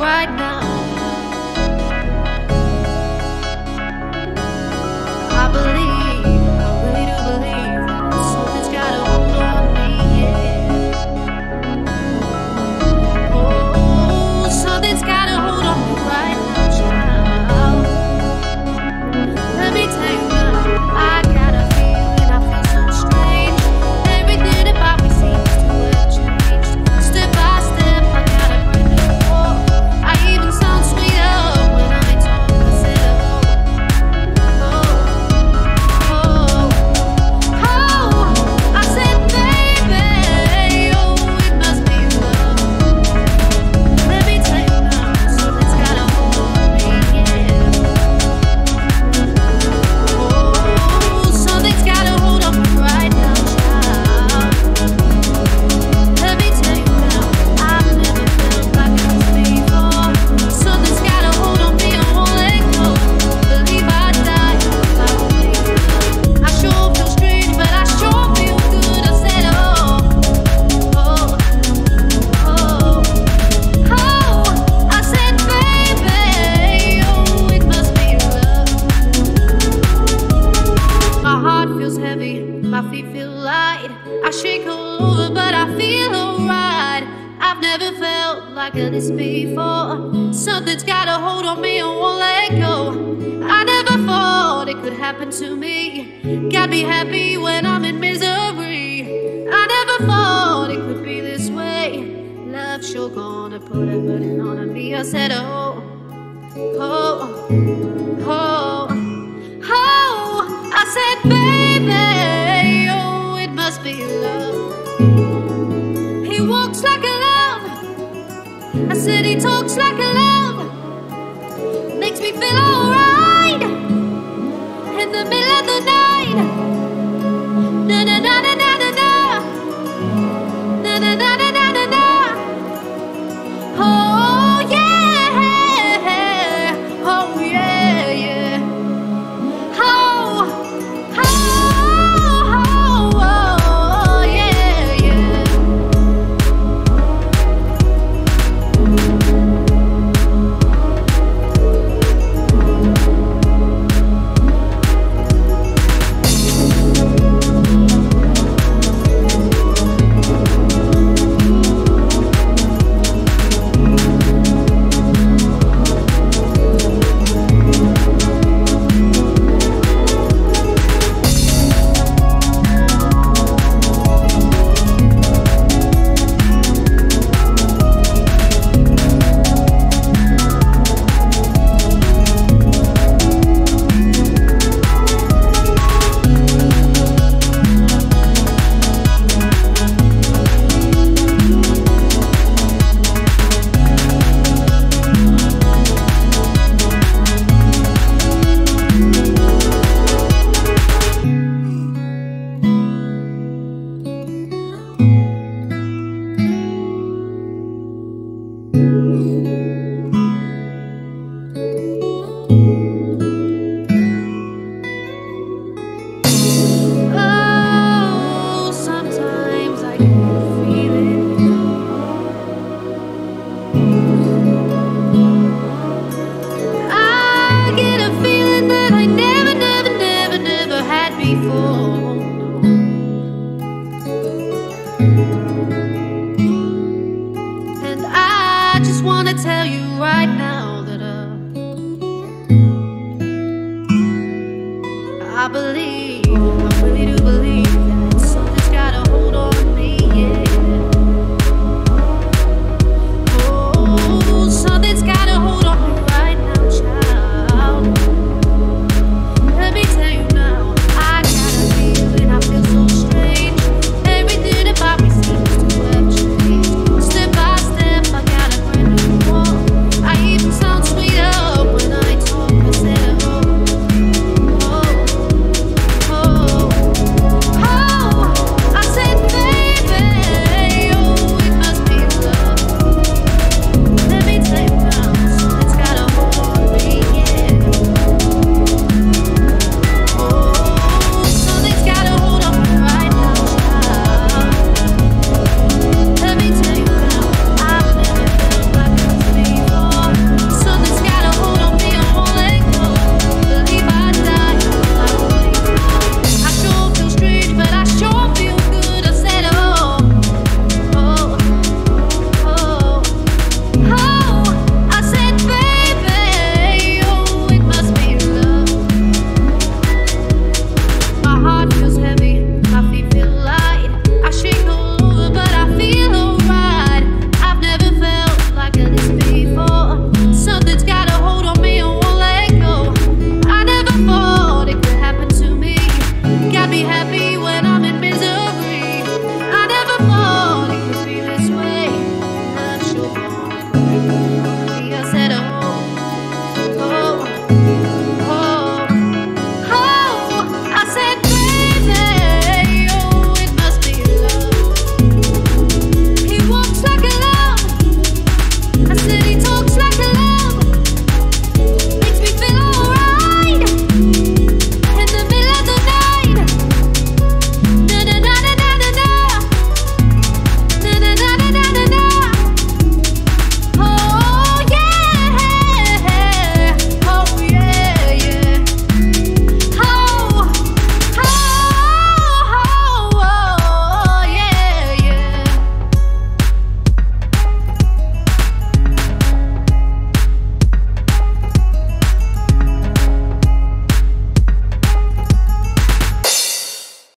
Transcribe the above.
right now. I shake all over, but I feel alright. I've never felt like this before. Something's got a hold on me and won't let go. I never thought it could happen to me. Got me happy when I'm in misery. I never thought it could be this way. Love sure gonna put a burden on me. I said, oh, oh, oh, oh. I said, baby. city talks like love, makes me feel alright in the middle.